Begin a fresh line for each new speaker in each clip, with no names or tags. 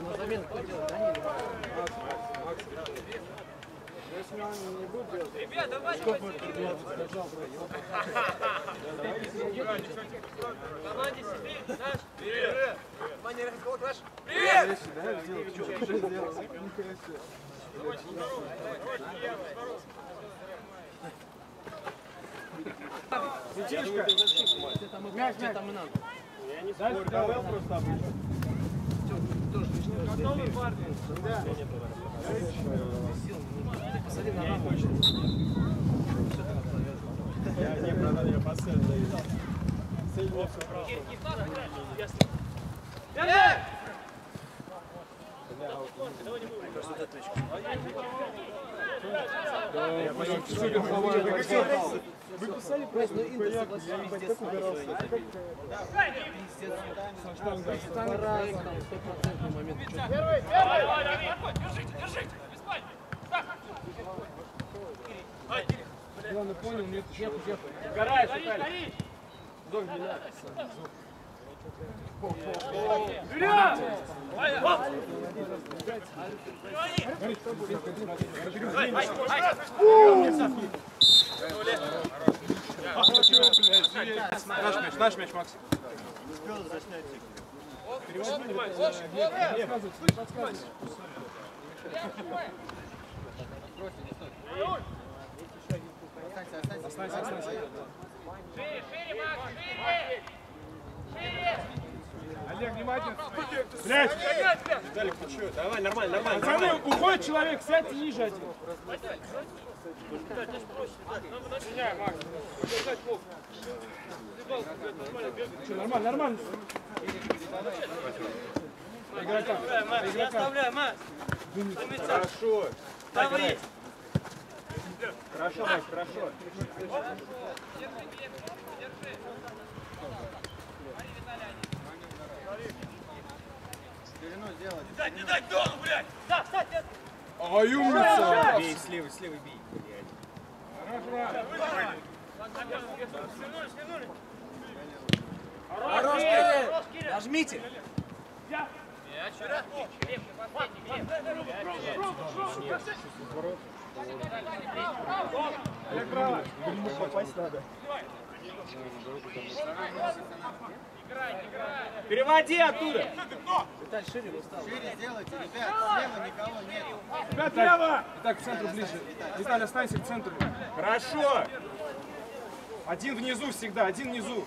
На замену кто делает? Данилов.
Если он не будет делать, Ребят, давайте
Команде себе, наш. Привет. Команде разговор наш.
Привет! Детишка,
Мяч, мяч. И надо.
дальше КВЛ просто обычно.
Готовы, парни?
Посади на раму.
Я не продал, я пациент даю. Сильно все просто. Я понял, супер хаваю. Вы писали
ну,
как
свой
убирался.
свой.
Как,
Пиздец. Два раза там стопроцентный момент.
Давай, давай, давай. Держите, держите. Без пальцев.
Главное, понял, нет еще.
Нету, нету.
Гори, гори.
Зов меня. Наш мяч, наш мяч, Макс. Останься, останься.
Шире, шире, Макс, шире. Шире.
Олег, внимательно. Блять!
Виталик, ты что? Давай, нормально, нормально.
Пацаны, уходит человек, сядьте ниже один. Нормально, нормально. Игрока, игрока.
Оставляй, Макс.
Хорошо.
Давай.
Хорошо, Макс, хорошо.
Дай, не дай дону, блядь. Да, встать, нет.
Ай, умница!
Бей, слева, слева бей.
Хорош, Кирилл. Нажмите.
Олег. Попасть надо.
Переводи оттуда.
Виталь, шире выстал.
Ребят, лево! Так, к центру ближе. Виталий, останься к центру.
Хорошо.
Один внизу всегда, один внизу.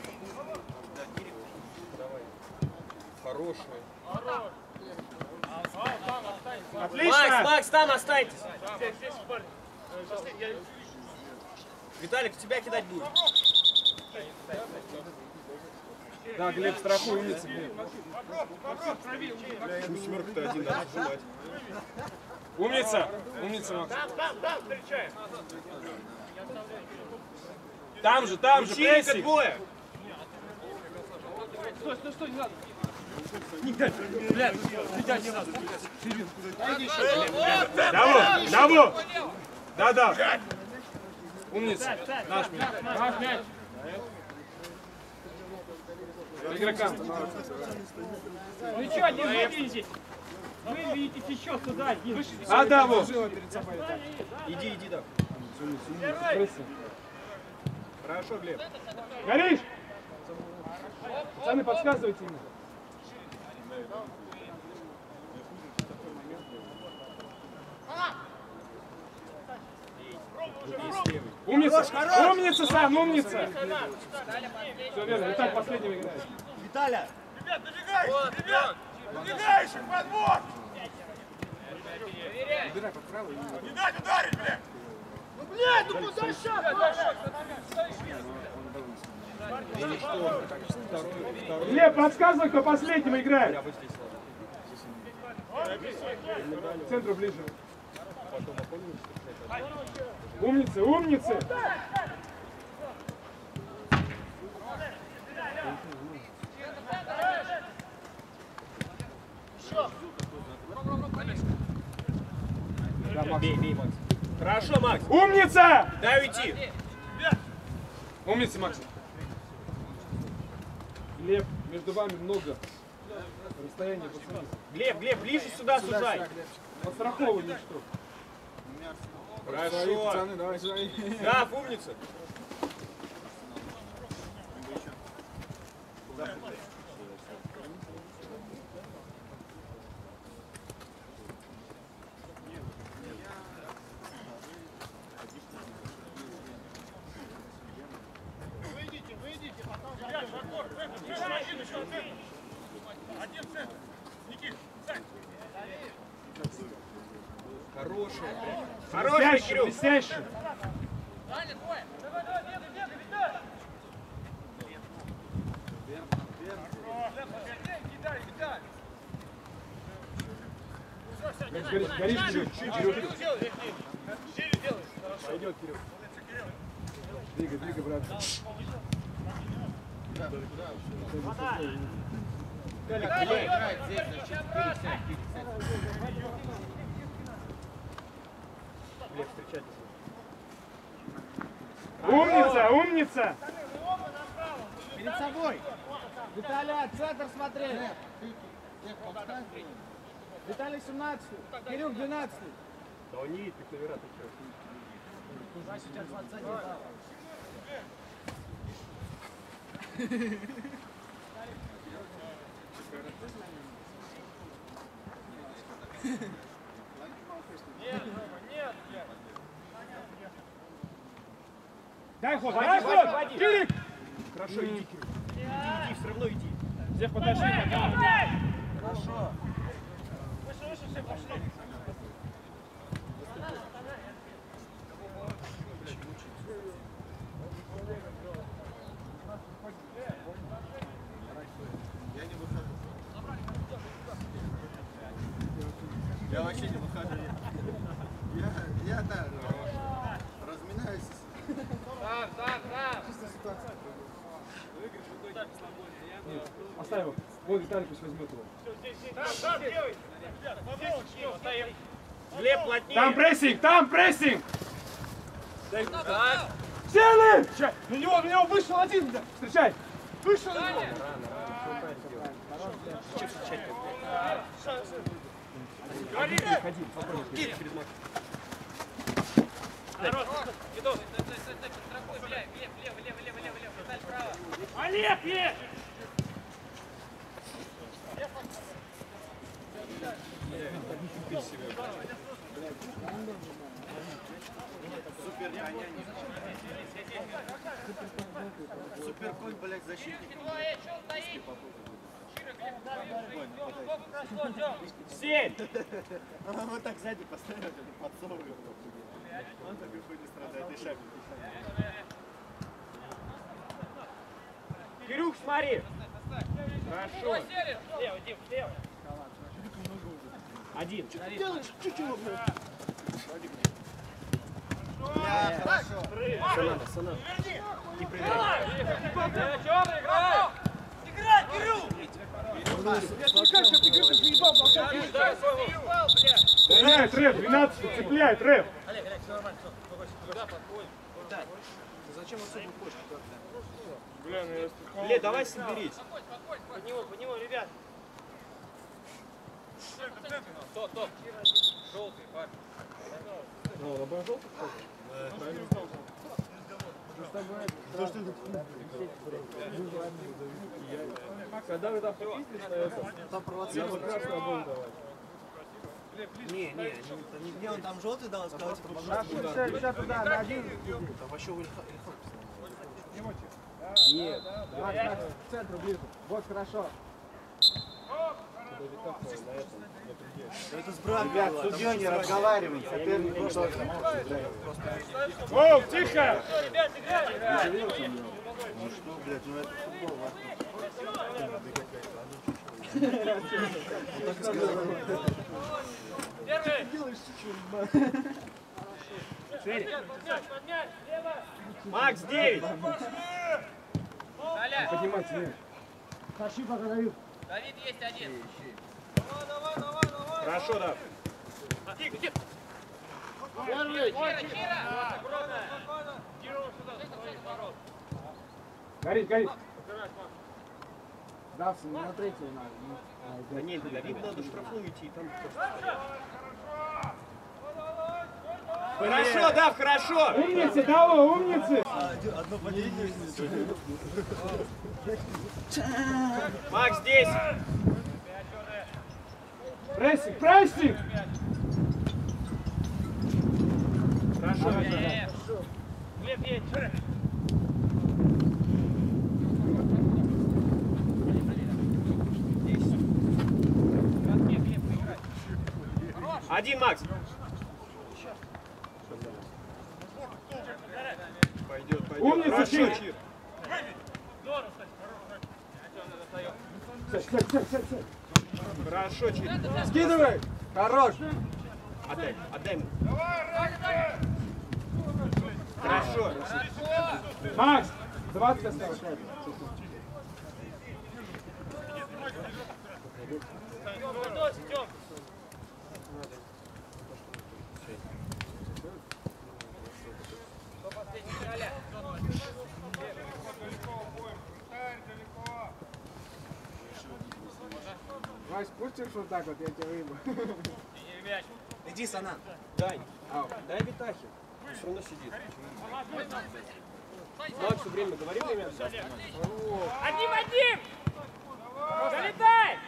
Хороший.
Отлично!
Макс, там останьтесь. Виталик, тебя кидать будет.
Да, Глеб, страхуй, умница, Глеб.
Семерка-то один надо сжимать.
Умница! Умница, Макс.
Там, там, там встречаем.
Там же, там же, прессинг.
двое.
Стой, стой, стой, не надо.
Даву, даву! Да-да. Умница. Наш мяч.
Наш мяч.
Игрокам.
Ну что, один в один здесь. Вы видите еще сюда один.
А, да, вот.
Иди, иди, да. Хорошо, Глеб.
Горишь? Пацаны, подсказывайте ему. Умница! Умница, Сан, умница! Все верно, Виталь последнего играет.
Виталя.
Ребят, добегай! Ребят! Добегаешь их подбор! Не дать ударить, блядь! Ну, блядь, ну куда шаг?
Глеб, подсказывай, кто последнего играет. К центру ближе. Умницы, умницы!
Бей, бей, Макс. Хорошо, Макс.
Умница!
Дай уйти.
Умница, Макс. Глеб, между вами много. Расстояние, пацаны.
Глеб, Глеб, ближе сюда, сужай.
Подстраховывай что. Свои,
Хорошо.
пацаны, давай, свои.
Да, умница. Хорошая.
Горишь, горишь, горишь, Кирюх. Кирюх. Пойдет, Кирюх. Двигай, двигай, брат.
Играть здесь, значит, пересядь, пересядь.
Глеб, встречайтесь.
Умница, умница.
Перед собой. Виталий, центр смотри. Виталий 17, Кирюх 12.
Да он не видит, как наверх, ты чё?
Сейчас 21. да.
Дай ход, дай ход. Кирик.
Хорошо, иди, Кирюх. Иди, иди, все равно иди.
Всех подожди.
Хорошо.
Спасибо.
Глеб, плотнее.
Там прессинг, там прессинг. Сели! Встречай! На него, на него вышел один, бля. Встречай! Вышел на него!
Олег, есть!
Супер конь, блядь, защитник.
Семь.
А вот так сзади поставил, подсовывает. Он такой хуй не страдает, и шапки.
Кирюх, смотри. Хорошо.
Лево, Дим, лево.
Один.
Я, хорошо.
Санада, Санада. Не проверяй.
Темный, играй! Играй, Кирилл!
Цепляй, Рэп, 12, цепляй, Рэп.
Виталь, ты зачем особо хочешь туда?
Бля, ну я стыхал.
Глеб, давай соберись.
Под него, под него, ребят. Топ, топ. Желтый, парень.
Ну, он обожал, Когда вы там попиздили, что это?
Там
Я бы красный обоим давать.
Не, не, не, где он там желтый дал, сказал, типа,
Сейчас туда, на один.
Там вообще у
Нет. К центру ближе. Вот, хорошо.
Это с
Ребят, судья не разговаривает, соперник тоже.
Оу, тихо!
Ну что, блядь, ну это футбол, ладно.
Макс, девять.
Поднимайте, нет.
Давид есть один.
Хорошо, да.
Тихо, тихо. Кира, Кира!
Горит, горит. Дався, не на третій надо.
Да нет, Давид надо штрафную идти, там просто... Хорошо, Дав, хорошо!
Умницы, Дало, умницы!
Одно падение.
Макс здесь!
Прессинг, прессинг!
Хорошо.
Глеб, едь.
Один, Макс!
Пойдет, пойдет.
Умница, Чир.
Хорошо, Чир.
Скидывай! Хорош!
Отдай, отдай ему. Хорошо.
Макс! 20 осталось. Вась, пустишь вот так вот, я тебя выебу.
Иди, Санан.
Дай. Дай Витахе. Он все равно сидит. Макс все время говори время.
Один, один! Залетай!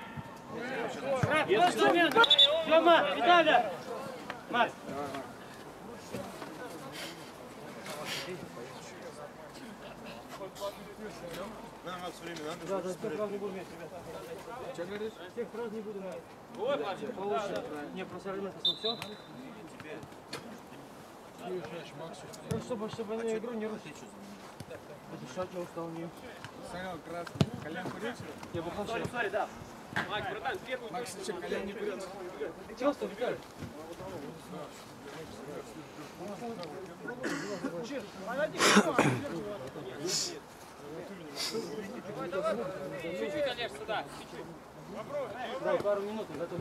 Тёма, Виталя! Макс!
На, Макс, время надо.
Что говоришь?
Не, просто время все. Ну, чтобы, чтобы они игру не рушить. Это шаг я устал не.
Саня, красный. Колян курить?
Я бы получил.
Макс, братан, первый.
Макс, ты что, колян не курить?
Чего что, Виталий? Чуть-чуть, Олег, сюда. Дай пару минут, готов.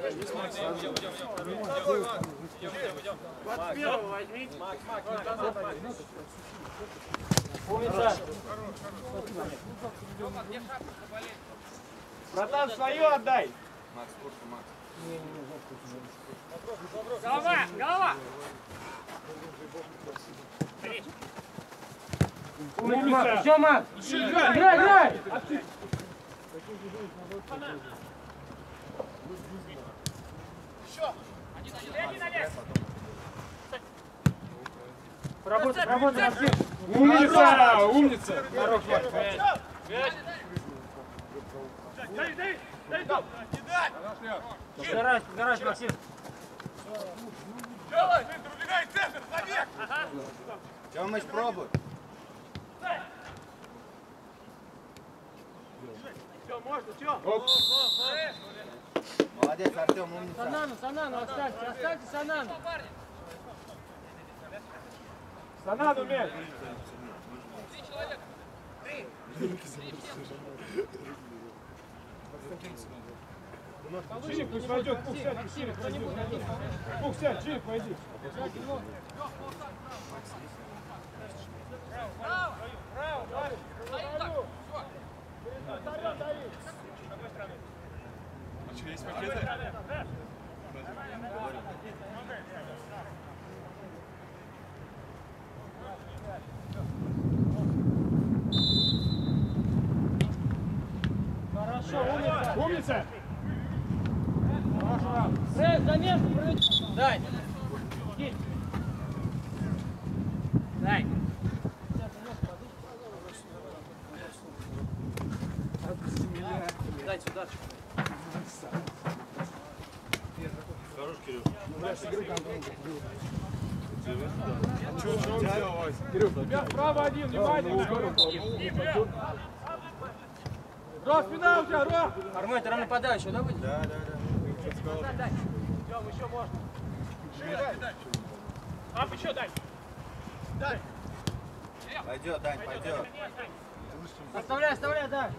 Первого возьми. Умница.
Братан, свое отдай.
Голова, голова.
Умница!
Тёма, играй, играй! Работай, работай, Максим.
Умница! Умница! Хорош, Макс.
Гараж, гараж, Максим.
Тёмыч, пробуй. Молодец, Артем, умница.
Санану, Санану, оставьте, оставьте Санану.
Санаду мяч! Чирик пусть войдет, Пух, сядь, Чирик, войди. Пух, сядь, Чирик, войди.
Хорошо, умница.
Умница!
Эй, заметку прыгай. Дай. Кинь. Дай. Дай сюда.
Тебя справа один, внимание! Рос, спина у тебя, Рос!
Арман, ты равно подающий, да, будет?
Да, да, да.
Тём, еще можно. А, вы что, дай?
Пойдет, Дань, пойдет.
Оставляй, оставляй, да.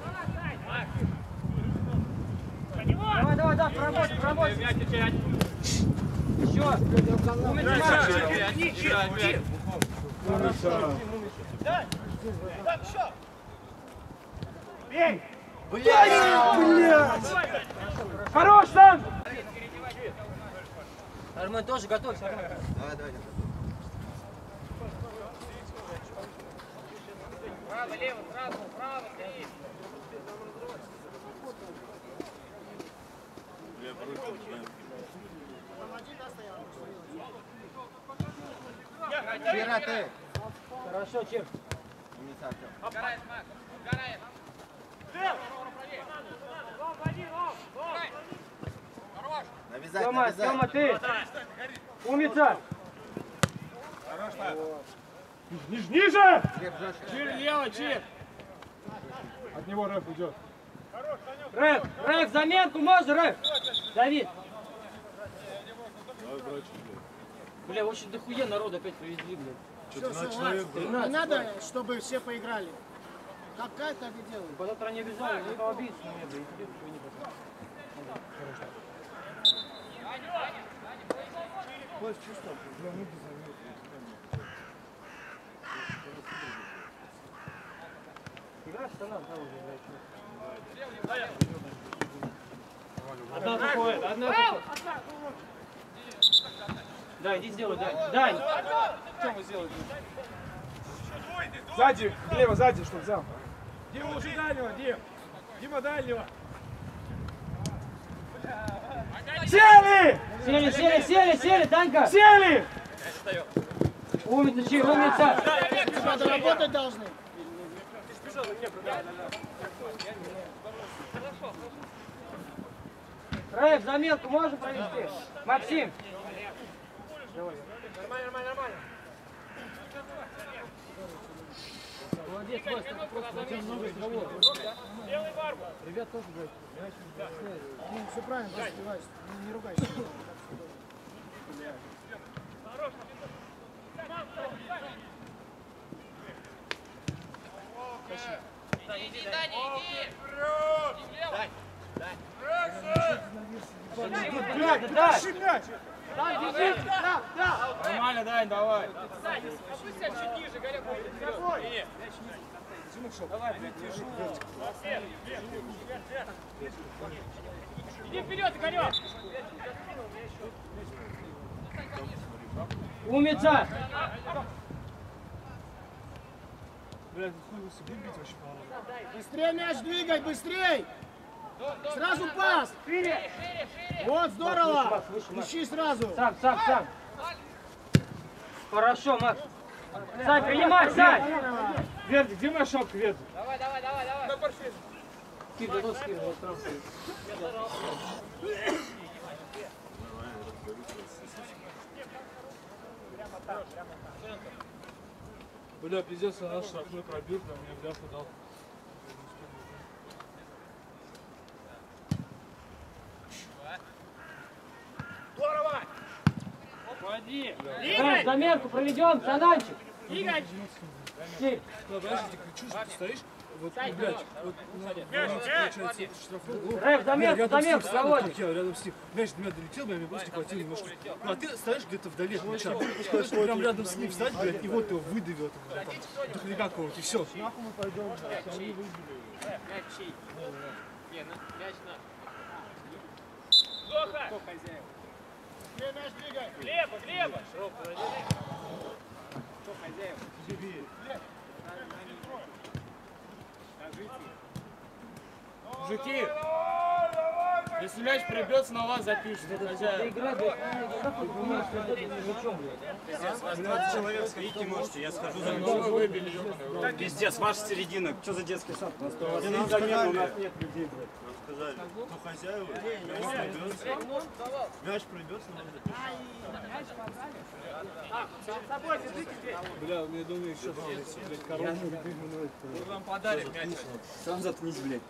Давай, давай, да, поработай, поработай. Еще. Умница, Макс.
Бей! Хорош, Сан!
Армен тоже готовься.
Давай, давай.
Право, лево, сразу, право, три.
Чира, ты.
Хорошо, Чир.
Умница, Артем. Навязать,
Тёма,
навязать.
Тёма, ты. Умница.
Ниже, ниже!
Глеб, жестче.
Чир, лево, Чир.
От него рэп идет.
Рэп, рэп, заменку можно, рэп. Давид. Бля, очень дохуя народу опять привезли, блядь.
Все, все, ладно. Не надо, чтобы все поиграли. Какая-то они делают.
Потом не обязали, ну это обидно мне, блядь. Иди, хуй не потом. Игра штанам, да, уже, блядь. Одна заходит, одна заходит. Да, иди сделай, Дань. Дань! Что вы сделаете?
Сзади, Глеба, сзади, чтоб взял. Дима лучше дальнего, Дим. Дима дальнего. Сели!
Сели, сели, сели, сели, Данька!
Сели!
Умница, умница!
Работать должны.
Рэп, заметку можно провести? Максим! Молодец, Вась, ты просто у тебя много разговоров. Ребят тоже, блядь.
Ну, все правильно, просто сбивайся. Не, не ругайся.
Надо, да!
Тащи мяч!
Нормально, Дань, давай. Иди вперед, Игорек! Умница!
Быстрее мяч двигай, быстрей! Сразу пас! Вот, здорово! Ищи сразу!
Сам, сам, сам. Хорошо, Макс. Сань, принимай, Сань.
Верди, где моя шапка, Верди?
Скид, да тут скид, вот там.
Бля, пиздец, а наш штрафной пробил, прям мне бляху дал.
Рэп, заменку проведем, Сананчик.
Да, знаешь, ты кричишь, ты стоишь, вот, ну, блядь, вот, ну, гол.
Рэп,
встану,
проводим.
как я рядом с ним. Мяч до меня долетел, мне просто не хватило немножко. Ну, а ты стоишь где-то вдали от мяча. Хочешь прям рядом с ним встать, блядь, и вот его выдавил, там, там, дохляка какого-то, и все.
Быстрее мяч двигай!
Мужики, если мяч прибьется на вас, запишите, хозяин.
Мячом, блядь?
Человек сходить не можете, я схожу за
в рот?
Пиздец, ваша середина. Что за детский сад? У нас у замена, у нас нет людей, блядь.
Сказали, ну хозяева, мяч придется. Мяч придется,
Бля, я думаю, еще блядь, коробку.
Мы вам подарим мяч.
Сам заткнись, блядь.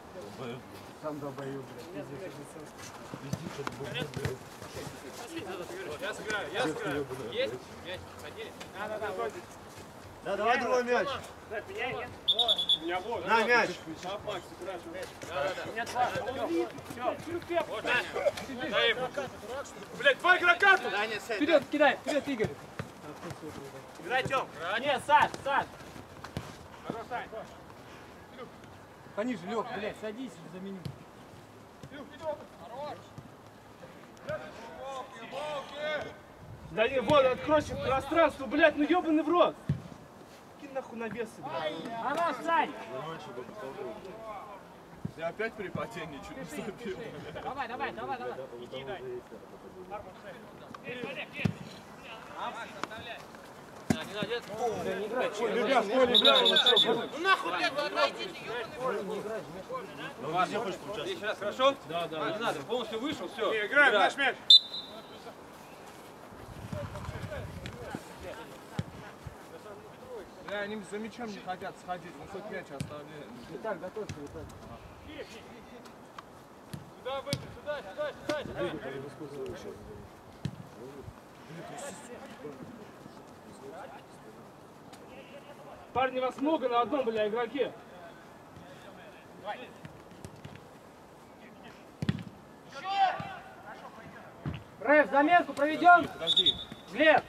Я сыграю, я сыграю. Есть? Мяч посадили?
Да, давай другой мяч. На, мяч.
Дай ему.
Блядь, два игрока тут!
Вперед, кидай, вперед, Игорь.
Играй, Тём.
Нет, Саш, Саш.
Пониже, Лех.
Блядь, садись, замени.
Да не, вот, откройся пространство, блядь, ну ебаный в рот. Кинь нахуй навесы, блядь.
А ну, встань!
Я опять при падении чуть не забил.
Давай, давай, давай, давай. Иди, дай.
Ребят, Коля,
Еще раз, хорошо? Да, да. Не надо, полностью вышел, все. Играем наш мяч.
Бля, они за мячом не хотят сходить, ну хоть мяч оставляют.
Сюда выйди, сюда, сюда, сюда.
Парни, вас много на одном, бля, игроке.
Рэф, заменку проведем?
Подожди.
Глеб!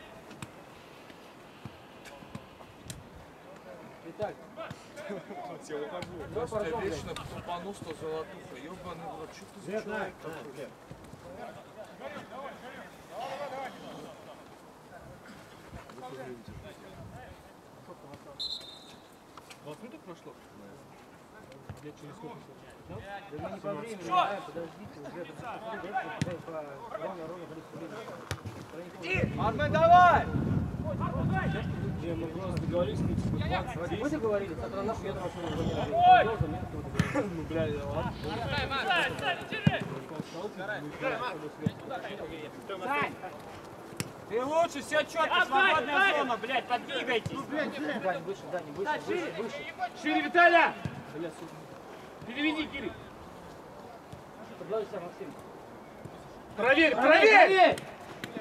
Я ухожу. Просто я вечно тупану 100 золотуха. Ёбаный в рот, что ты за человек такой?
Вот минут прошло?
Армен, давай!
Мы договорились, а нахуй я
Ты лучше, все четко, свободная зона, блядь, подвигайтесь.
Дань, выше, Дань, выше, выше, выше.
Шире, Виталя! Переведи, Кирилл.
Подложи себя, Максим.
Проверь, проверь!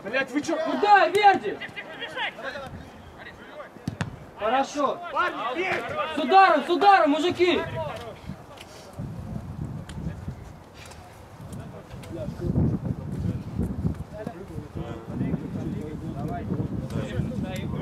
Блять, вы чё?
Куда, Верди? Хорошо. С ударом, с ударом, мужики!
Ой, тут!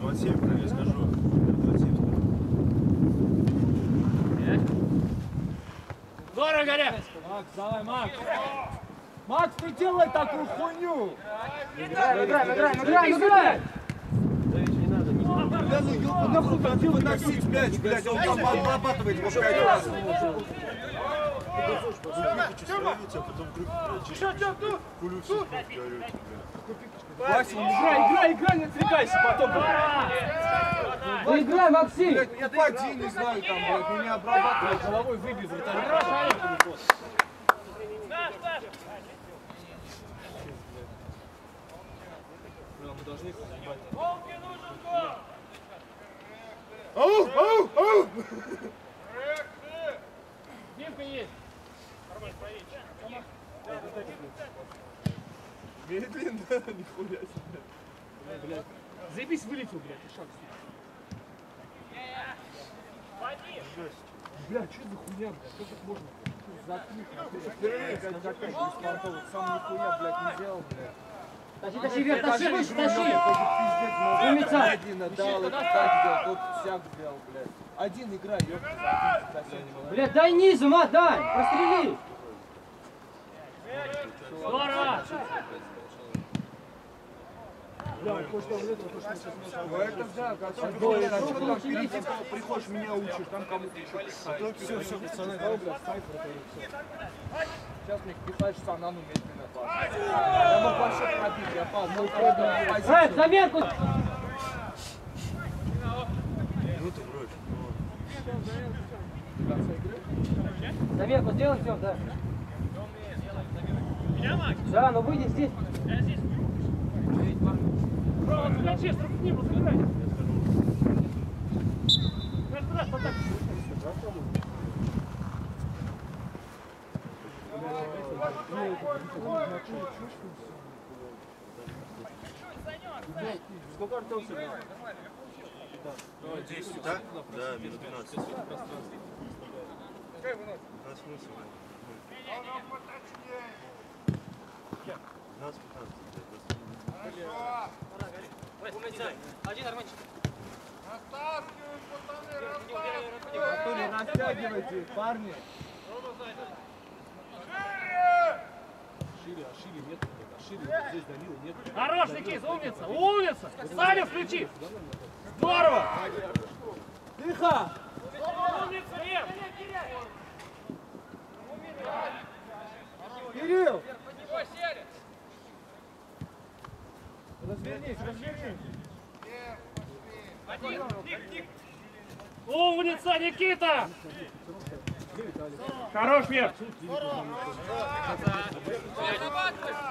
поем.
я скажу. 27
Здорово, Горя!
Макс, давай, Макс! Макс, ты делай такую хуйню! Играем, играем, играем, играем, играем!
Бля, ну ёбаный нахуй, ты выносить мяч, блядь, он там отрабатывает его
Вася, играй, играй, играй, не отвлекайся потом.
Ну играй, Максим!
Блядь, упади, не знаю, там, блядь, не обрабатывай, головой выбей вратаря.
Ау, ау, ау!
Димка есть!
Медленно, нихуя себе.
Заебись, вылетел, блядь, и шаг. Бля, что за хуйня, блядь? Как так можно?
Беспонтово, сам нихуя, блядь, не делал, блядь.
Тащи, тащи, вверх, тащи, выше, тащи!
Умница! Один отдал, это так сделал, тот всяк сделал, блядь. Один играй, ёпта.
Блядь, дай низом, а, дай! Прострели!
Здорово!
Это да, как приходишь, меня учишь, там кому-то еще писать. Все, все, пацаны, Сейчас мне писать, что она медленно пас. Я мог вообще пробить, я пас. Ну, пробил
Рэд, заменку! Заменку сделай, все, да. Да, но выйди здесь.
Я здесь Право, скачи, чтобы к ним разгадать. Каждый раз потом.
Сколько Артем сыграл?
10, да? Да, минус 12. Какая выносит? На смысл. 12-15.
Один арманчик.
Анатолий, растягивайте, парни.
Шире, а шире нет. А шире вот здесь Данила нет.
Хорош, Никит, умница, умница! Саня, включи! Здорово!
Тихо!
Умница, Лев!
Кирилл! Развернись, развернись.
Умница, Никита! Хорош, Мир!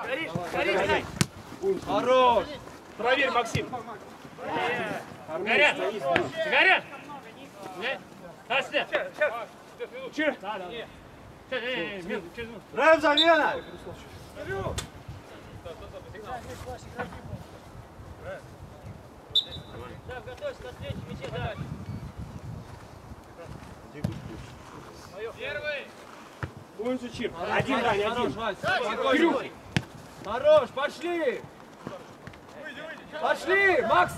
Горишь, горишь, дай!
Хорош!
Проверь, Максим! Горят! Горят! Сюда! Че? Да, да. Сейчас, э, э, Мир, через минуту.
Рэп замена!
Да, готовься к встрече мяче, да.
Умница, Чип. Один, Дань, один.
Кирюх! Хорош, пошли! Пошли, Макс!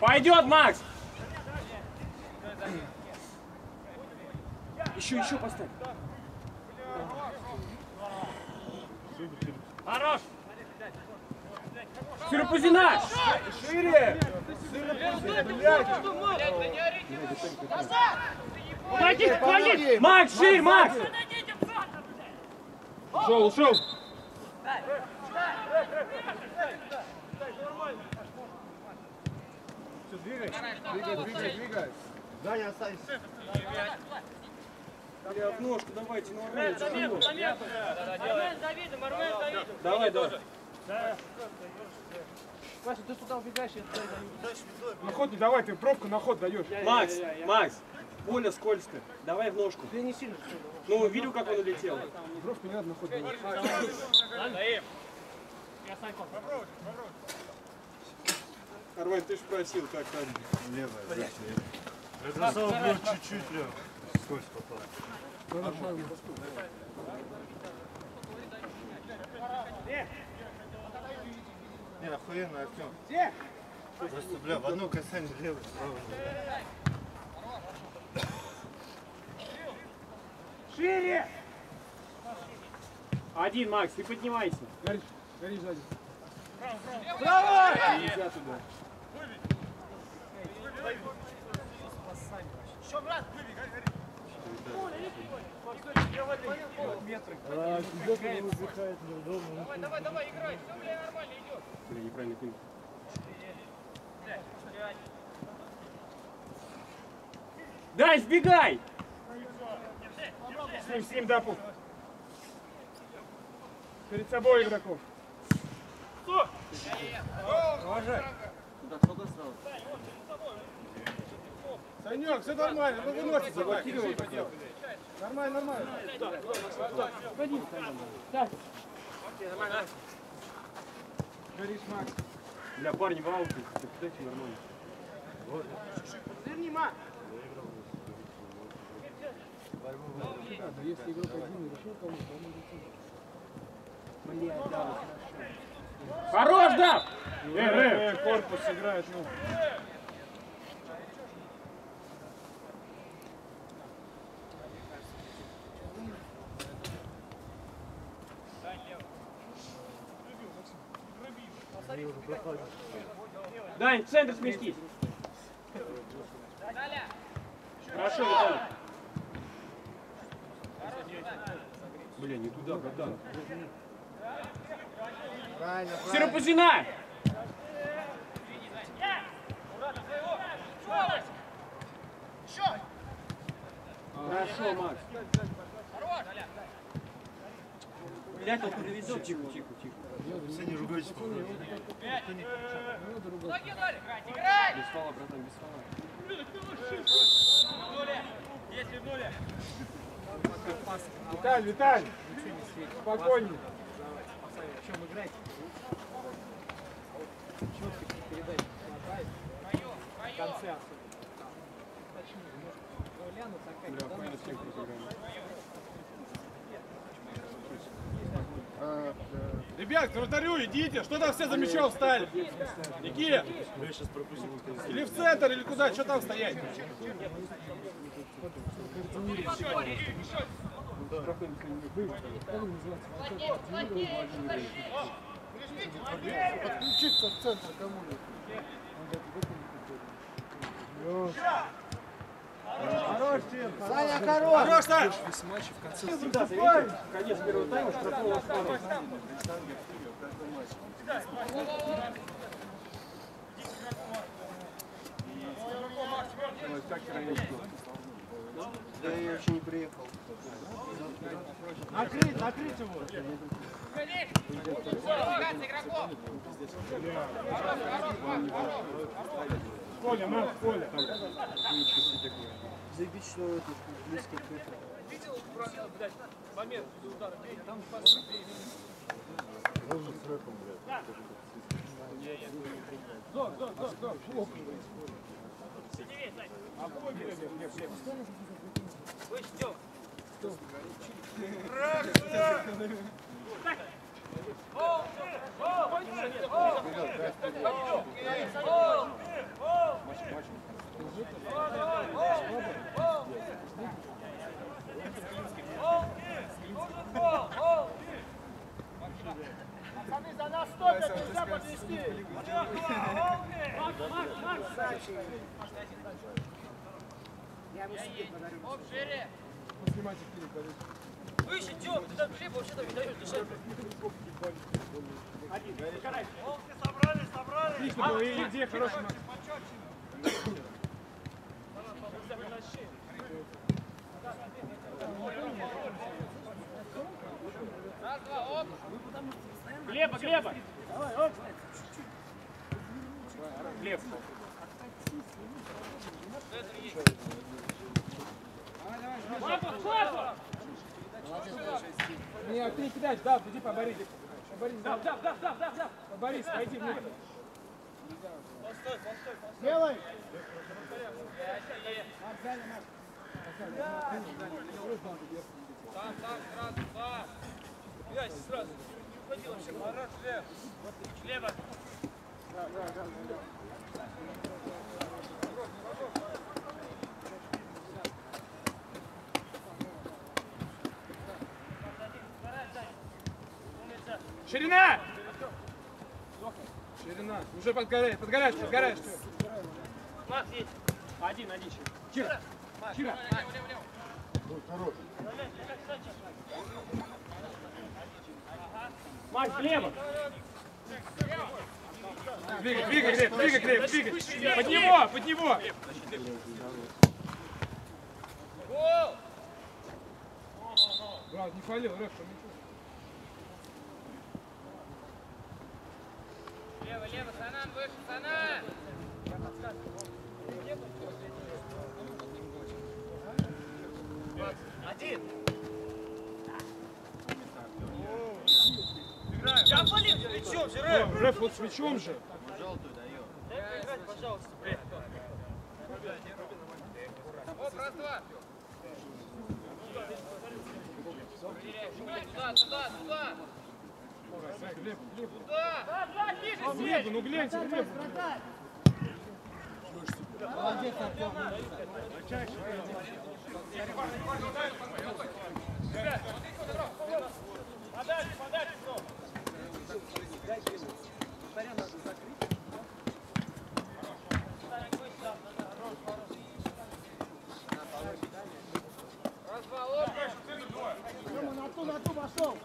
Пойдет, Макс! Еще, еще поставь. Хорош! Сюрпузина!
Шире!
Уходи, уходи! Макс, ширь, Макс! Ушел, ушел!
Все, двигай, двигай, двигай, двигай.
Даня, останься.
Бля, ножку давайте, ну
заметку. Армен, Давидом, Армен, Давидом.
Давай, давай.
Вася, ты сюда убегаешь, я туда
На ход не давай, ты пробку на ход даешь.
Макс, Макс, поле скользко. Давай в ножку.
Ты не сильно.
Ну, видел, как он улетел?
Бровку не надо на ход давать.
Я Саньку.
Арвань, ты ж просил, как там.
Левая, Это было чуть-чуть, Лев. Скользь попал. Не, охуенно, Артем. Где? Просто, бля, в одно касание левой, правой.
Один, Макс, ты поднимайся.
Горишь, горишь сзади.
Нельзя туда.
Давай, давай, играй. Все, бля, нормально идет.
Бля,
сбегай!
С ним, с ним, Дапу. Перед собой игроков. Санек, все нормально, ну выносите. Заблокировал Нормально, нормально. Горишь, Макс.
Бля, парни в ауте. Так, кстати, нормально.
Да, если игрок один решил кому-то, он улетит.
Хорош, да!
Э, э, корпус играет, ну.
Дань, в центр сместись. Хорошо, Виталий.
Бля, не туда, братан.
Сиропузина!
Хорошо, Макс.
Блять, он приведет
Тихо, тихо, тихо.
Все не ругайтесь, похоже.
Ноги дали. Играй.
Без фола, братан, без фола.
Если в нуле.
Виталь, Виталь! Спокойней.
чем играть. Четких передач хватает. В конце особенно. Точнее, может, Ляну такая, да, на
Ребят, к вратарю идите, что там все за мячом встали? Никит! Или в центр, или куда, что там стоять?
Подключиться в центр кому-нибудь. Саня, хорош!
Хорош, Сань!
Весь матч в конце
Конец первого тайма, штрафного скоро.
Да я еще не приехал.
Накрыть, накрыть его!
Коля, на, Коля.
Заебись, что это близко к этому.
Пацаны, за нас топят, нельзя подвести! Я ему себе подарю.
Выше, Тём, ты там хлеб вообще там не даешь дышать.
Отлично было, и где хороший матч.
Глеба, Глеба!
Глеб.
Папа, папа!
Не, ты не кидай, да, иди по Борису. По Борису, да, да, да, да, да, да. По Борису, пойди вниз.
Делай!
Там, там, сразу, да. Пять, сразу. Не уходи вообще, Марат, лев. Лево.
Ширина! Ширина. Уже подгоряешь, подгоряешь, подгоряешь.
Макс есть. Один, один.
Чира, Чира.
Макс, Глеба!
Двигай, двигай, Глеб, двигай, Глеб, двигай. Под него, под него.
Брат, не фалил, Рэп, по мячу.
Лево, лево, Санан выше, Санан. Один. Я блин, плечом же, Рэп.
О, Рэп, вот с мячом же.
Дай играть, пожалуйста, блядь. Оп, раз, два. Туда, туда, туда.
Глеб, Глеб.
Туда. Да, да, ниже,
Ну, Глебу, ну гляньте, Глеб.
Молодец, Артем!
Подальше, подальше, Том!
Раз, два, оп.
Тёма, на ту, на ту пошел!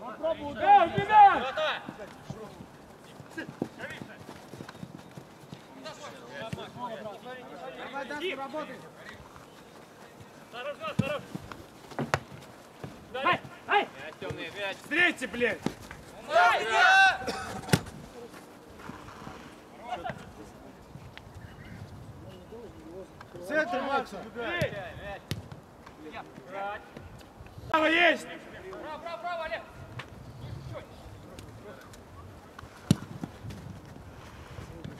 Попробуй
убегай!
Хватай.
Давай дальше работай!
Хорош, хорош! Ай, ай!
Встретьте, блядь.
В центр, Макса!
Право есть!
Право, право, право, Олег!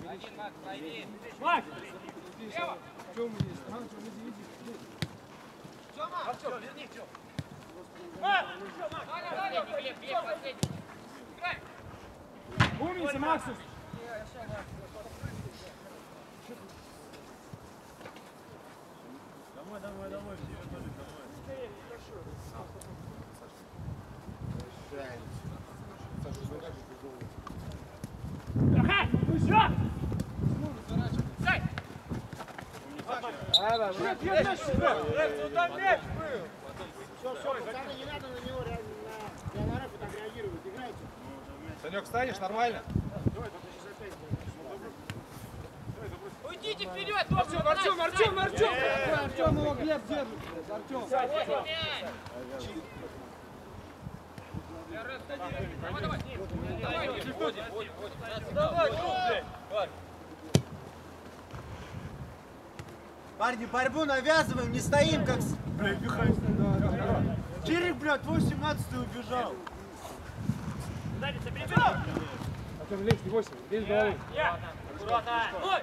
Один, Макс, пройди.
Макс!
Лево! Ваня, Ваня, Глеб, Глеб, последний. Играй!
Умница, Максус!
Домой, домой, домой, все, домой, домой.
Ага! Все!
Сай!
Все, все, пацаны, не надо на него ре- на Дианара так реагировать. Играйте.
Санек, станешь нормально?
Уйдите вперед!
Артем, Артем, Артем, Артем! Артем его Глеб держит? Артем.
Давай, давай! Давай. Давай,
Парни, борьбу навязываем, не стоим как... с- Кирик, блядь, твой 17 убежал.
Сзади, соберите!
Артем, лезь, не бойся, лезь головой.
Я! Аккуратно! Ой!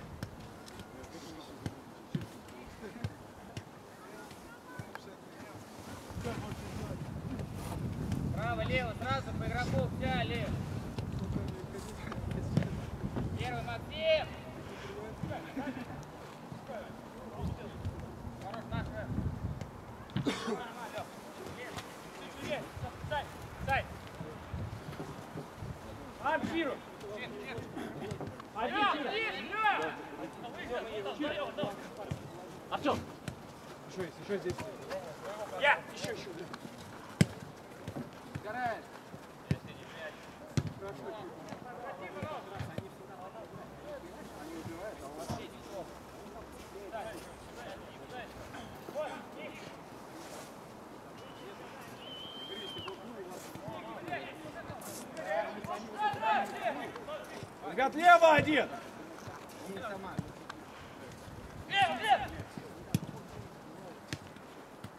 Право, лево, сразу по игроку взяли. Первый Максим. Хорош, наш.
Стай! Стай! Амфиру! Один Артем!
Еще есть, еще здесь.
Я! Еще, еще!
Лево один!
Лево, лево.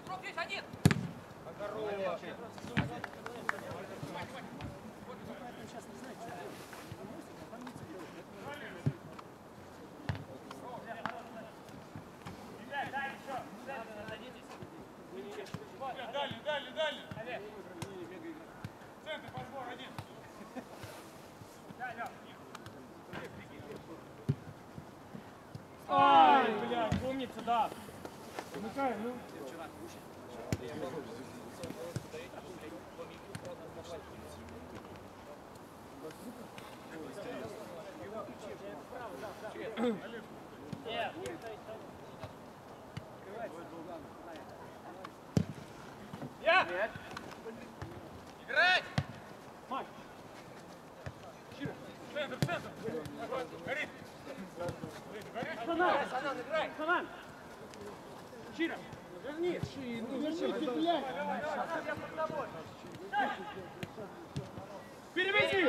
Срок есть один.
Дальше, дальше, дальше! Центр, подбор, один!
Ай, блядь, умница, да!
Замыкай, ну.
Я!
Играть.
Центр, центр! Горит!
Санан! Санан! Чира!
Держите, блядь.
Переведи!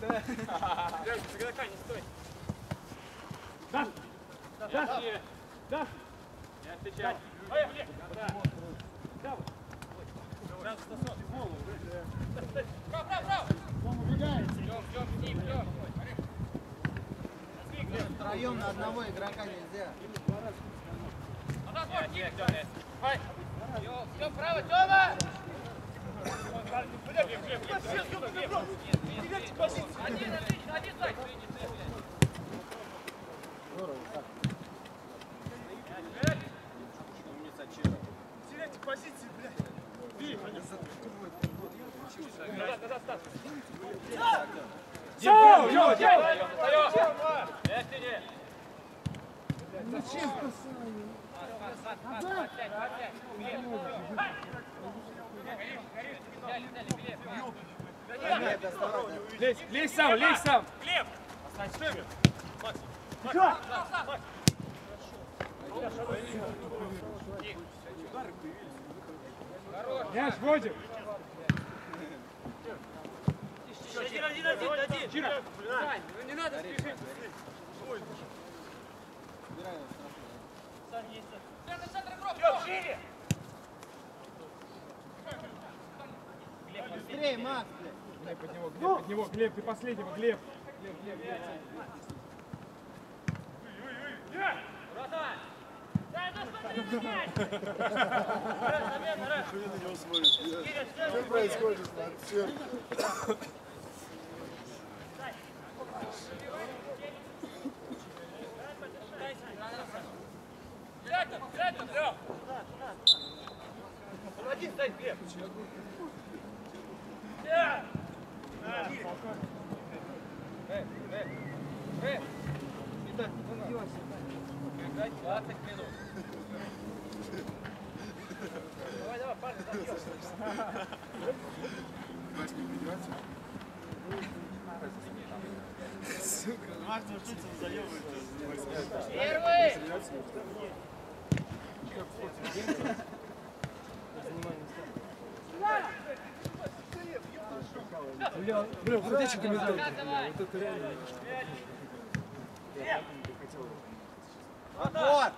Макс, Макс. Хорош, хорош, хорош. Хорош.
Сзади, дай, возьми, бля, выйди вперед.
В центре три, в центре три. Право, право, право. Ждем, ждем, ждем, ждем.
Втроем на одного игрока нельзя.
Назад. Ё, всё, право, Тёма. Все, все, все! Вперед,
вперед! Зачем спасание?
Лезь, лезь сам, лезь сам. Глеб! Максим. Максим. Мяч вводим.
Один, один, один, один. Ну не надо спешить.
Быстрее, Макс,
Глеб,
блядь.
под него, Глеб, под него. Глеб, ты последнего, Глеб. Глеб, Глеб, Глеб.
Что происходит? Сверху.
Рядом, рядом, Лёх. Один, дай, Глеб. Играть 20 минут. Давай, давай, парни, забьем.
Макс, ну что ты заебываешь?
Первый!
Бля, бля, вот эти комментарии. Вот это реально.
Вот!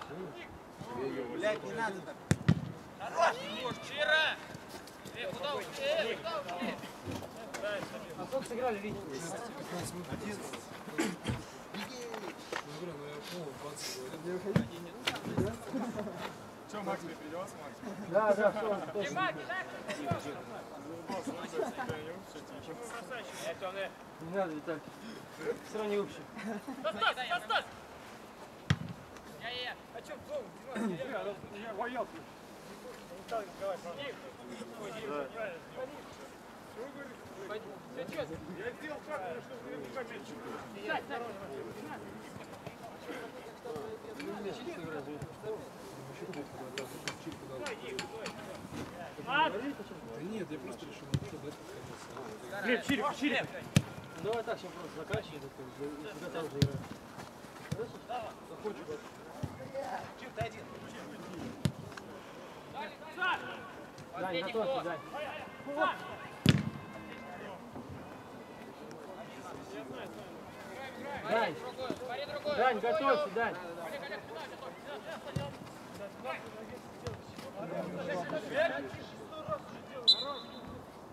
Блядь, не надо так.
Хорош, Чира! Э, куда ушли? Э, куда ушли?
А сколько сыграли, Витя?
Что, Макс, тебе придется, Макс?
Да, да, все.
Дима, кидай!
Не надо, Виталий. Все равно не общий.
Достать, достать! Я-я-я.
А что, Дима, я воял. Я сделал как, чтобы не пометить.
Нет, я просто решил, что дать
Глеб, чири, чири.
Давай так, сейчас просто заканчивай, сюда там же играем. Дань, готовься, Дань. Дань. Дань, готовься, Дань.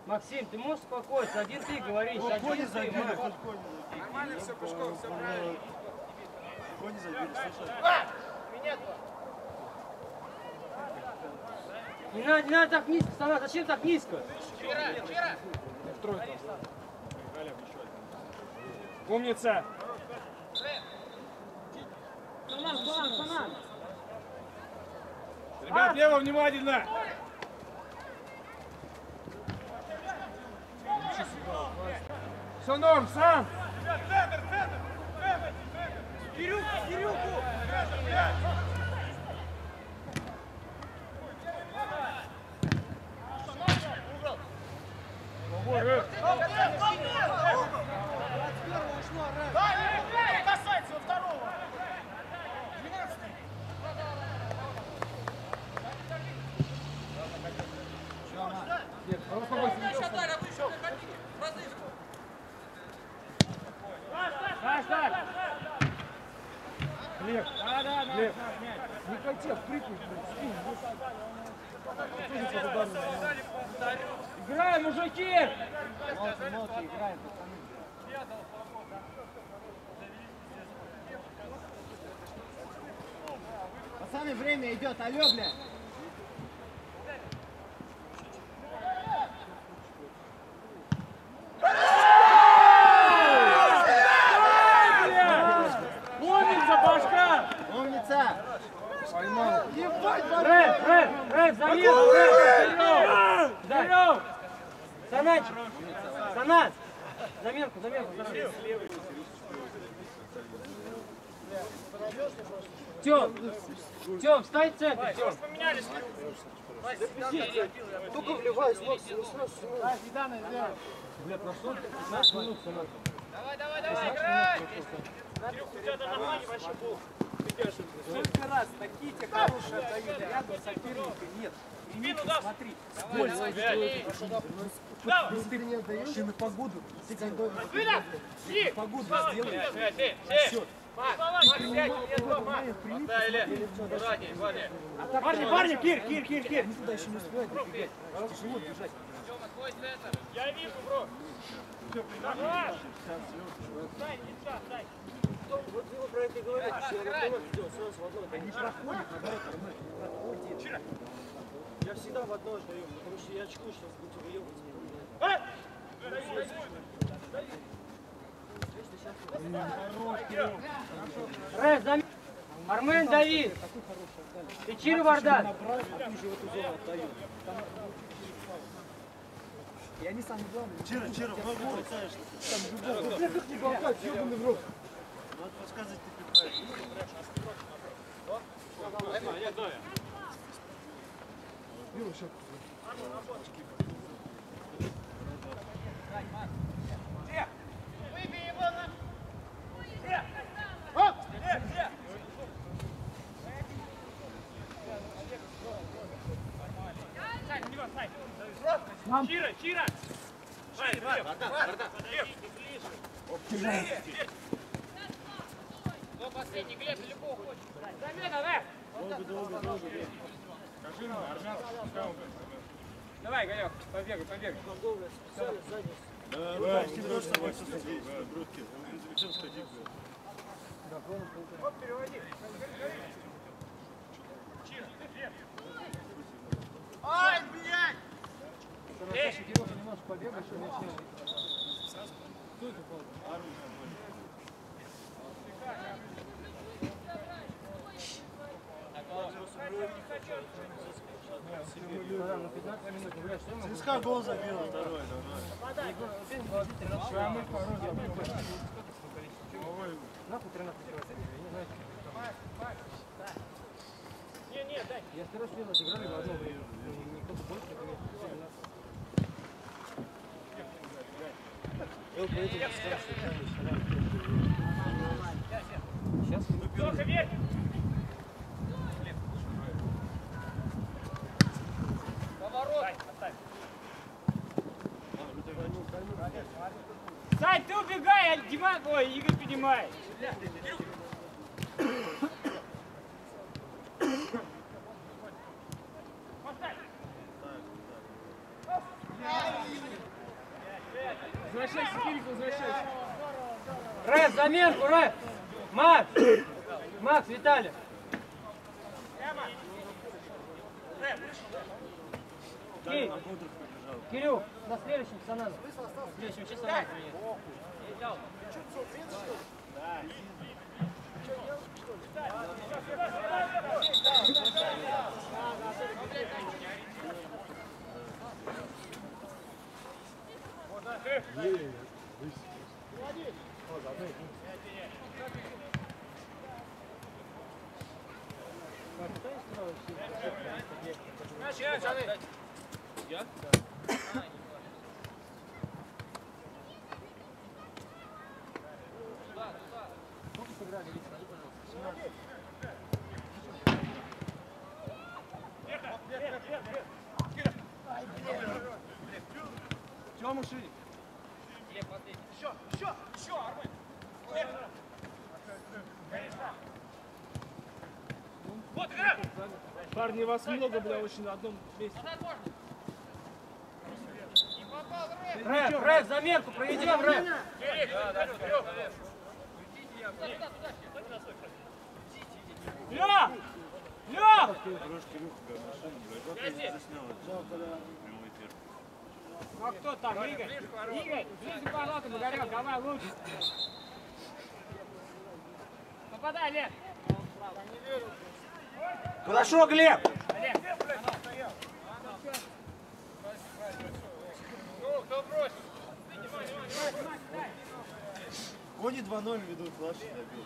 Максим, ты можешь успокоиться? Один ты говоришь, а что не ты, Макс?
Нормально все, Пушков, все правильно.
Кони забили, слушай.
Не надо, не надо так низко, Сана, зачем так низко?
Чира, Чира!
Умница! Санан, Санан, Санан!
Ребят, лево, внимательно!
Все норм, сам!
Кирюху, Кирюху!
Касается во второго.
Сейчас дай, Радуша, ходи. Разыгрывай.
Даш, даш! Глеб, Глеб, не хотел, прыгай, блядь, скинь. Играем, мужики!
Молча, молча играем, пацаны. Пацаны, время идет, алло, бля.
Умница, башка!
Умница!
Поймал. Рэд, Рэд, Рэд, замер, Рэд, вперед! Вперед! Санач! Санач! Заменку, заменку, заменку. Тём, Тём, встань в центр, Тём.
Поменялись.
Только вливаюсь, Макс, ну сразу
Да, Зидана сделай.
Давай, давай, давай, играй! Кирюх, у тебя на плане вообще был.
Сколько раз такие тебе хорошие отдают, рядом соперника нет.
Спину даст.
Смотри,
Давай!
ты на погоду!
Си!
погоду сделай.
Ты, парни!
Парни, Кир, Кир, Кир, Кир. Никуда еще не добегать. Тяжело бежать.
Я вижу, бро! Давай! Дай, час, дай!
Вот вы про это и говорите, что я на одной сделал, сразу в одной.
Они проходят, наоборот, проходят.
Я всегда в одной даю, потому что я очкую, сейчас будете выебываться.
Рэс, зам... Армен, Давид. Печир, Вардан.
Там И они самые главные.
Чира, Чира, много бросаешь.
Бля, как не болтать, ёбаный в рот.
Вот подсказывай, ты пихаешь.
Мила, щас.
Выбей его на... Сань, на него, Сань! Чира, Чира! Сань, Вардан, Вардан! Кто последний? Глеб, любого хочет. Замена, да? Давай, Галек, побегай, побегай.
Давай, ты тоже с собой сосуди. Грудки. Зачем сходи?
Ай, блядь! Эй!
Кирилл, немножко побегай, что начнем.
ЦСКА гол забил, второй, давай.
Нахуй 13 я не.
Не, дай.
Я второй видел, играли в одно время. Никто больше не говорит. Сейчас
Леха, верь! Поворот! Сань, ты убегай, Дима, ой, Игорь поднимай.
Заменку, Рэс. Макс. Макс, Виталий. Кирилл, Кирюх, на следующем пацанам. На следующем часа надо принять.
Тёма шире.
Вот, игра!
Парни, вас много, бля, очень на одном месте.
Рэс, Рэс, заменку проведем,
не это. Прямой эфир.
Ну а кто там? Игорь? Игорь, ближе к воротам, Игорек, давай лучше. Попадай, Лев.
Хорошо, Глеб!
Ну?
Кони 2-0 ведут, Лаша забил.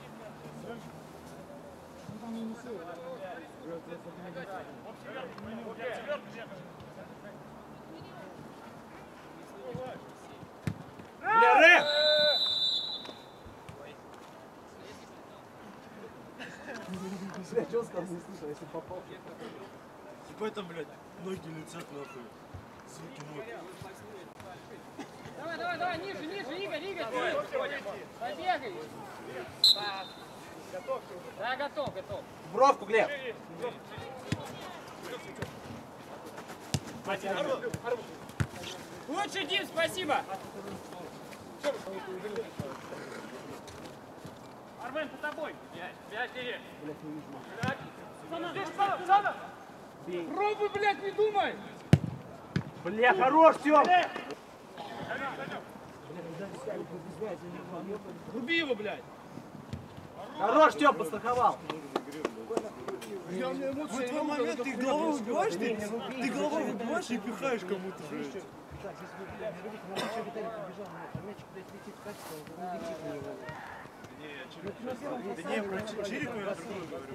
Бля, рэп!
Бля, что он сказал, не слышал, если попал.
Ебать там, блядь, ноги летят нахуй. Звуки ног.
Давай, давай, давай, ниже, ниже, Игорь, Игорь. Побегай. Да, готов, готов.
В бровку, Глеб.
Лучше, Дим, спасибо. Армен, за тобой. Пять, пять,
Пробуй, блядь, не думай!
Бля, хорош, Тём!
Руби его, блядь!
Хорош, Тём, подстраховал.
Я мне эмоции
В
не
твой момент ты головой выбиваешь, ты, ты головой выбиваешь и пихаешь кому-то, блядь. Да не, про Чи- Чирику я другую говорю.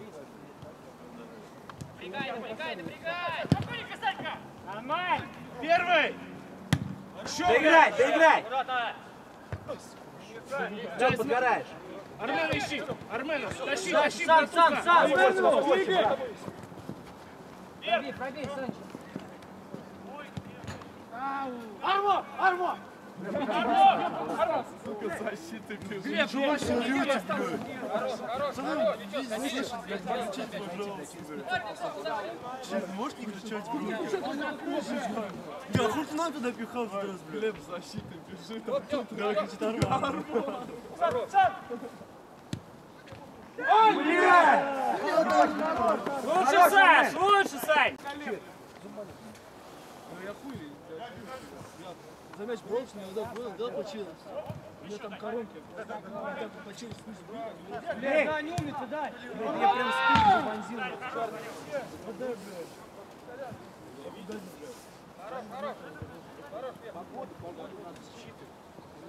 Напрягай, напрягай, напрягай. Спокойненько, Санька. Нормально.
Первый!
Доиграй, доиграй! Тём, подгораешь.
Армена ищи! Армена, тащи, тащи,
сам, сам, сам.
Армена,
Пробей, пробей, Санчо.
Армо, Армо!
Сука, защиты.
Глеб.
Чири, можешь не кричать громко? Я хуй ты нам туда пихал в раз. Глеб, защиты бежит. Да, кричит Арман.
Лучше, Саш, лучше, Сань.
За мяч брошенный, я так понял, да, получилось? У меня там коронки. Так получилось снизу.
Да, не умница, дай.
Я прям спину вонзил.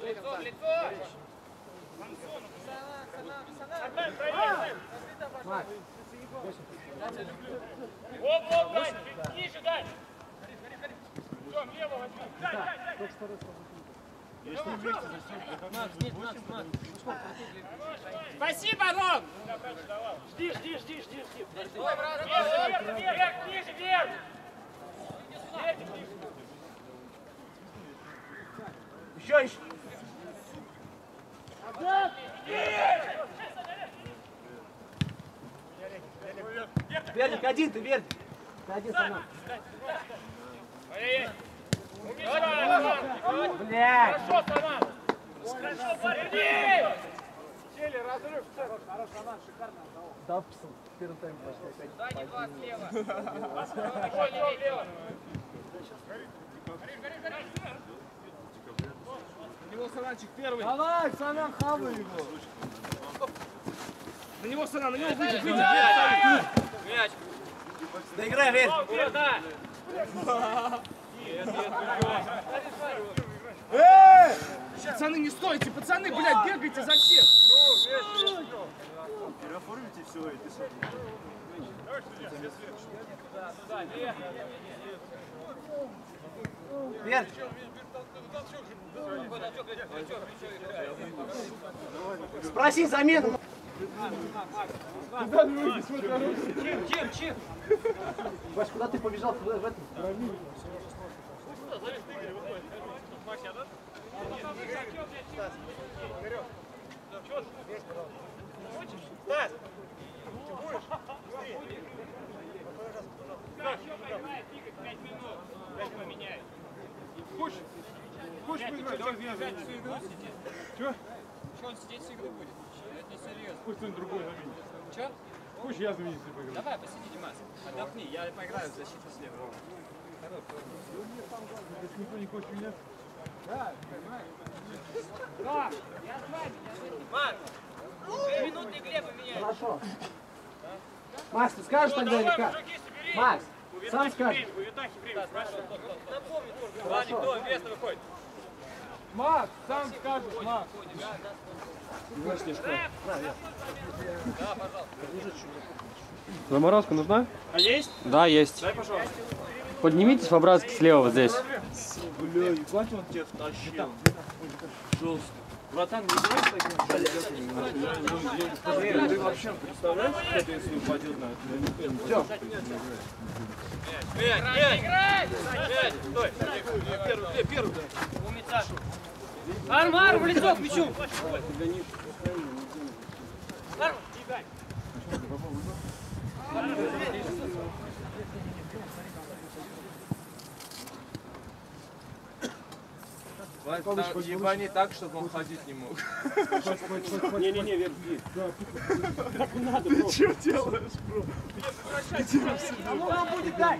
Лицо, лицо. Оп, оп, дай, ниже дай. Тём, лево возьми. Дай, дай, дай.
Если вместе защиты,
Спасибо, Ром! Жди, жди, жди, жди, жди. Вверх, вверх, вверх, ниже, вверх!
Еще, еще. Верник, один ты, Верник. Ты один со мной. Блядь.
Хорошо, Саман! Хорошо, парень!
Да, писал. В первом тайме почти опять.
Сзади два слева. Ой, лево, лево.
На него Сананчик первый.
Давай, Санан, хавай его.
На него Санан, на него выйди, выйди.
Мяч.
Доиграй, Верник.
Аккуратно.
Пацаны, не стойте, пацаны, блядь, бегайте за всех.
переоформите все и.
Верник. Спроси замену.
Чим, чим?
Вась, куда ты побежал? Куда в этом?
Хочешь? Хочешь поиграть? Давай я заменю. Чё?
Что он сидеть с игры будет? Это не серьезно.
Пусть кто-нибудь другой заменит.
Чё?
Хочешь я заменю, если поиграю?
Давай, посиди, Димас. Отдохни, я поиграю в защиту слева.
Если никто не хочет меня.
Макс! Две минуты Глеба меняет.
Хорошо. Макс, ты скажешь тогда или как? Макс, сам скажешь.
Ваня, кто? Весно выходит.
Макс, сам скажешь, Макс.
Заморозка нужна?
А есть?
Да, есть.
Дай, пожалуйста.
Поднимитесь по-братски слева вот здесь.
Бля, ебать он тебя втащил. Жестко. Братан, не таким Ты вообще представляешь, это если упадет на это?
Пять, пять! Пять! Стой! Первый, где первый?
Умница. Арм, арм, в лицо, к мячу.
Ебани так, чтобы он ходить не мог.
Не-не-не, вверх, вниз.
Что делаешь, бро?
Кому нам будет дать?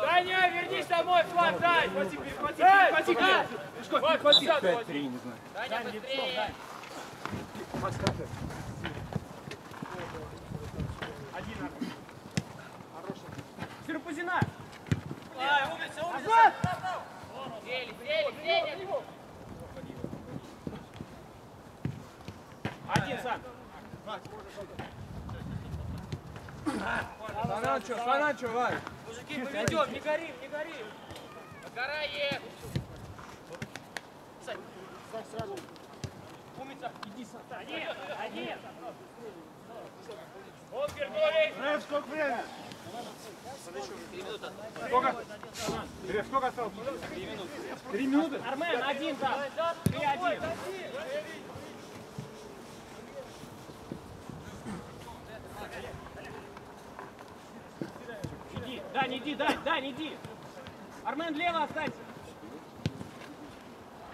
Даня, вернись домой, флаг дай! Хвати, хвати, хвати, хвати! Мешко, хвати! 5-3, не знаю.
Даня, быстрее.
Серпузина.
Ай, умница, умница. Сели, сели, сели.
Один сам.
Сананчо, Сананчо, Вай.
Мужики, поведем, не горим, не горим. Горает. Сань, Сань, сразу. Умница. Иди, Сань. Один, один.
Он Григорий!
Рэп, сколько время?
Глеб, сколько осталось?
Армен, один там. Ты один. Иди, Дань, Дань, иди. Армен, лево останься.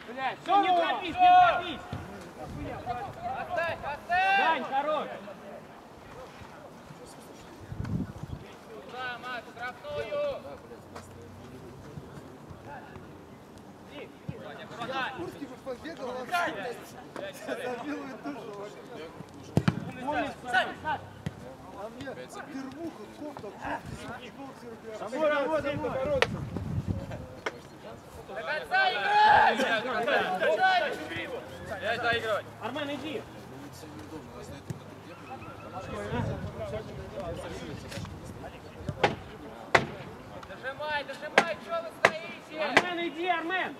Блядь, все, не торопись, не торопись.
Оставь, оставь.
Дань, хорош.
Да, Макс, штрафную.
Домой, домой, домой.
До конца играй. До конца.
Доигрывать.
Армен, иди.
Дожимай, дожимай, что вы стоите?
Армен, иди, Армен.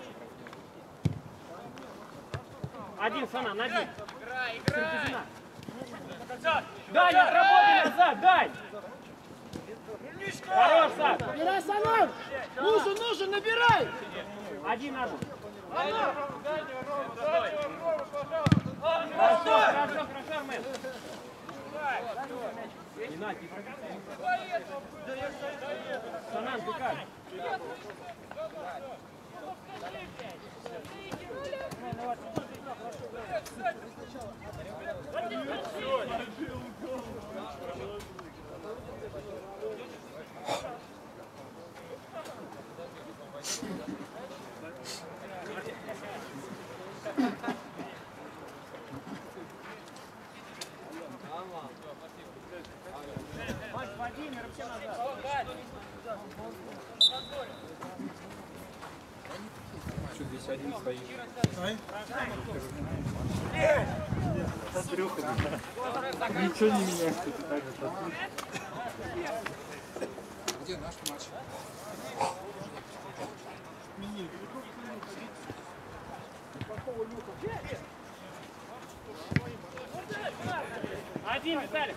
Один, Санан, один.
Играй, играй.
Дань, отработай назад, Дань. Хорош, Саш.
Набирай, Санан! Нужен, нужен, набирай!
Один, один. Хорошо, хорошо, хорошо, Армен. Не надо, не прогоняй. Санан, ты как? Владимир, вообще назад.
Ничего не меняется. так же.
Один, Виталик.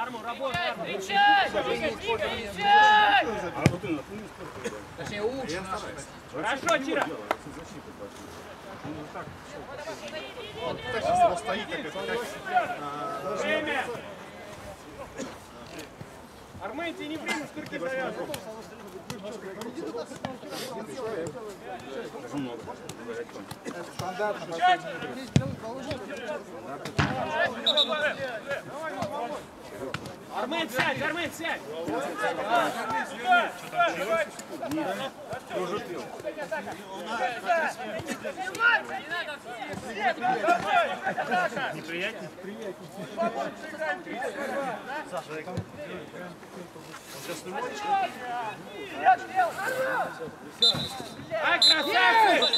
Арму, работай, Арму. Кричать! Кричать! А вот
ты на ту не
спорта. Точнее,
лучше Хорошо, Тира.
Вот так сейчас его стоит, так это как... Время! Армен, тебе не время штырки завязывать. Стандартно. Здесь белый положил. Давай, Армен, сядь, Армен, сядь! Неприятнее? Приятнее. Саша, я сейчас снимаешь? А, красавцы!